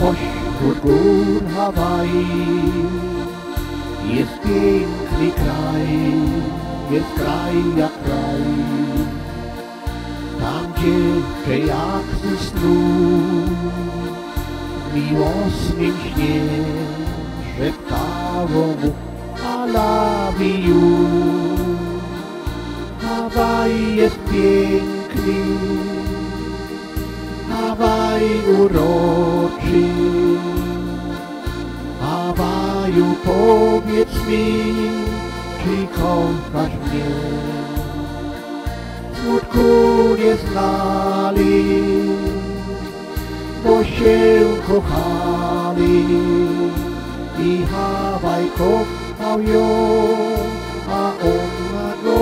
Pośród gór Hawaii jest piękny kraj, jest kraj jak kraj. Tam gdzie ze snu w miłosnym śnie szeptało mu I love you. Hawaj jest piękny, Hawaj uroczy. Hawaju powiedz mi, czy kochasz mnie? Smutku nie znali, bo się kochali i Hawaj kochał ją, a ona go.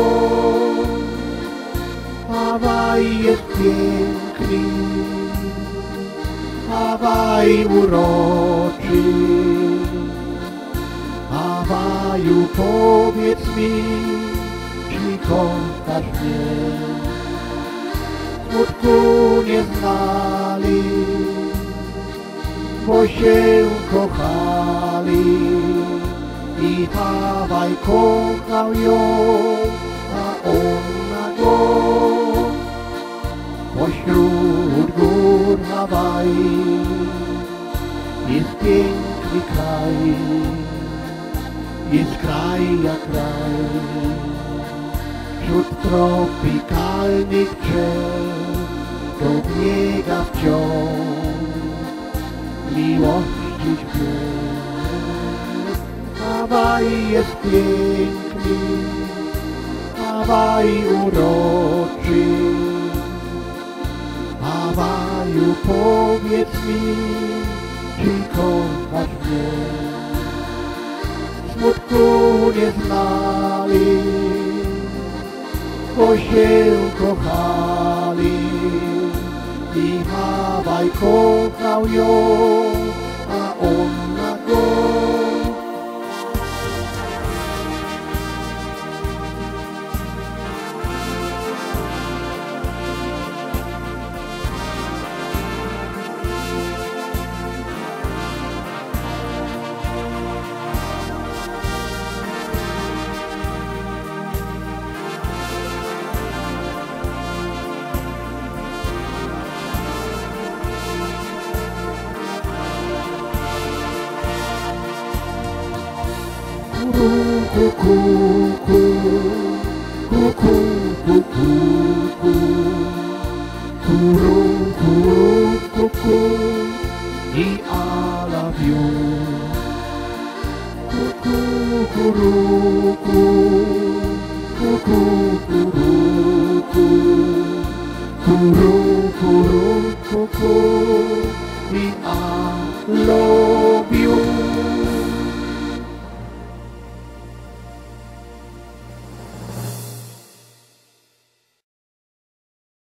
Hawaj jest piękny, Hawaj uroczy. Hawaju powiedz mi, czy kochasz mnie? Smutku nie znali, bo się kochali i Hawaj kochał ją, a ona go. Pośród gór Hawaj jest piękny kraj, jest kraj jak kraj. Wśród tropikalnych drzew to biega wciąż miłości śpiew. Hawaj jest piękny, Hawaj uroczy. Hawaju powiedz mi, czy kochasz mnie? Smutku nie znali, bo się kochali i Hawaj kochał ją, a ona go. Kuru, kuru, kuku, i I